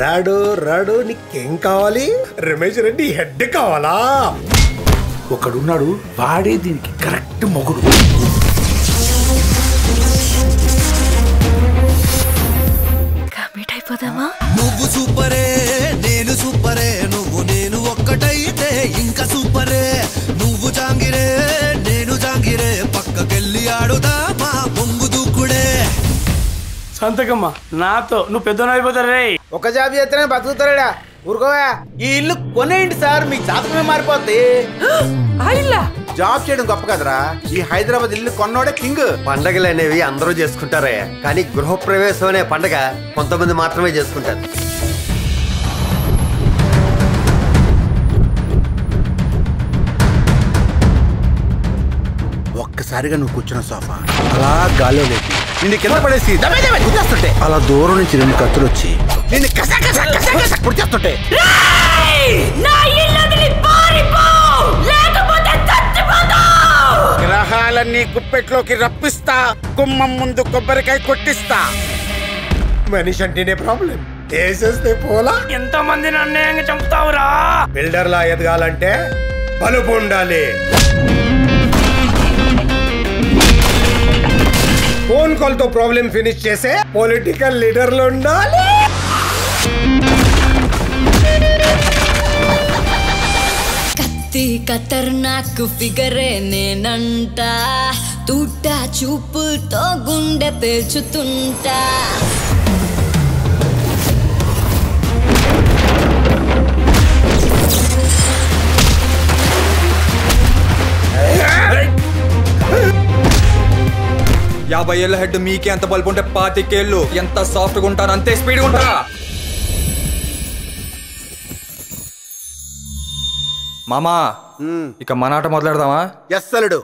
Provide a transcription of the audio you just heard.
రాడు రాడు నీకేం కావాలి? రమేష్ రెడ్డి హెడ్ కావాలా? ఒకడున్నాడు వాడే దీనికి కరెక్ట్ మొగుడు. కమిట్ అయిపోదామా? నువ్వు సూపరే నేను సూపరే నువ్వు నేను ఒక్కటైతే ఇంకా సూపరే. నువ్వు జాంగిరే సంతకమ్మా నాతో. నువ్వు పెద్దోడు అయిపోతారు రే ఒక జాబ్ చేస్తేనే బతుకుతారా ఊరుకోవా? ఈ ఇల్లు కొనేయండి సార్ మీ జాతకమే మారిపోద్ది. జాబ్ చేయడం గొప్ప కదరా. ఈ హైదరాబాద్ ఇల్లు కొన్నోడే కింగ్. పండగలు అనేవి అందరూ చేసుకుంటారే. కానీ గృహప్రవేశం అనే పండగ కొంతమంది మాత్రమే చేసుకుంటారు. ఒక్కసారిగా నువ్వు కూర్చున్న సోఫా. అలా గాల్లో లేపి నిన్ను కింద పడేసి గుద్దేస్తుంటే అలా దూరం నుంచి రెండు కత్తులు వచ్చి నిన్ను చచ్చిపోతావు! గ్రహాలన్నీ గుప్పెట్లోకి రప్పిస్తా గుమ్మం ముందు కొబ్బరికాయ కొట్టిస్తా. మనిషి అంటేనే ప్రాబ్లం. వేసేస్తే పోలా? ఎంత మందిని అన్యాయంగా చంపుతావురా? బిల్డర్ లా ఎదగాలంటే బలుపు ఉండాలి. ఫోన్ కాల్తో ప్రాబ్లం ఫినిష్ చేసే పొలిటికల్ లీడర్లు ఉండాలి. కత్తి ఖతర్నాక్ ఫిగరే నేనంట తూట చూపుతో గుండె పేల్చుతుంటా. యాభై ఏళ్ళ హెడ్ మీకే ఎంత బల్బు ఉంటే పాతికేళ్ళు. ఎంత సాఫ్ట్గా ఉంటాను అంతే స్పీడ్గా ఉంటా. మామా ఇక మన ఆట మొదలెడదామా? ఎస్ అల్లుడు.